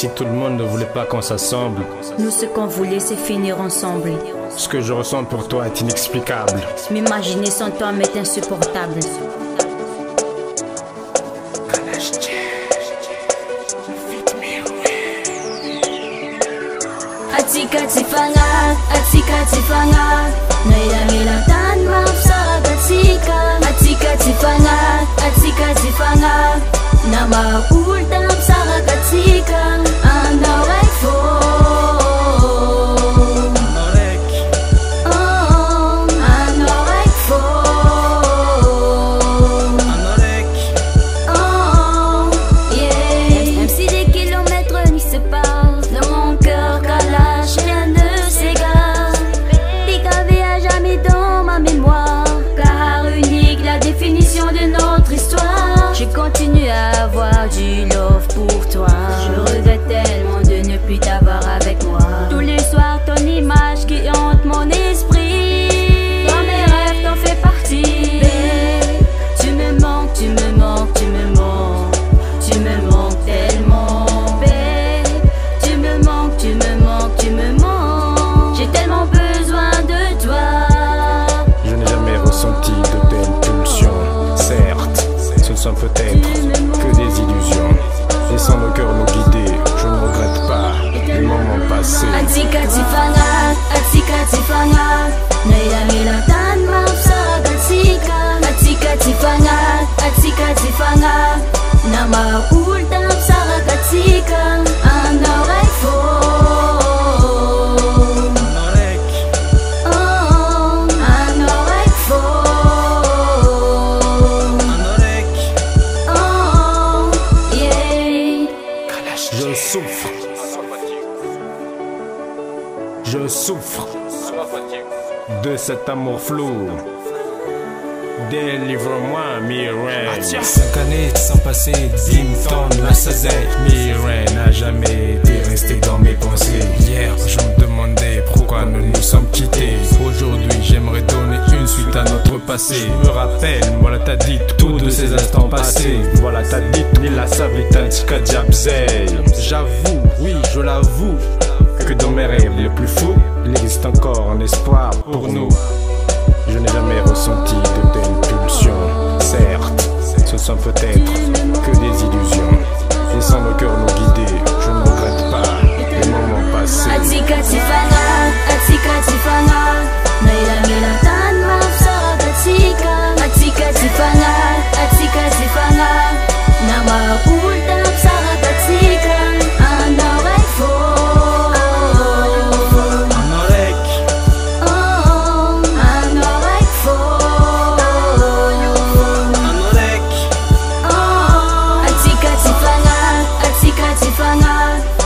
si tout le monde ne voulait pas qu'on s'assemble, Nous, ce qu'on voulait, c'est finir ensemble. ce que je ressens pour toi est inexplicable. M'imaginer sans toi m'est insupportable. Atsika-tsifanga, atsika-tsifanga Nailangilantan mapsagatsika Atsika-tsifanga, atsika-tsifanga Na maulta Je souffre de cet amour flou. Délivre-moi, Mireille. Cinq années sans passer, dim ton la sazette. Mireille n'a jamais été restée dans mes pensées. Hier, je me demandais pourquoi nous nous sommes quittés. Aujourd'hui, j'aimerais donner une suite à notre passé. Je me rappelle, voilà t'as dit tout de ces instants passés. Voilà t'as dit ni la savitantika diabzei. J'avoue, oui, je l'avoue, que dans mes rêves les plus fous, il existe encore un espoir pour nous. Je n'ai jamais ressenti de telles pulsions. Certes, ce sont peut-être que des illusions. Laissant nos cœurs nous guider, je ne regrette pas les moments passés.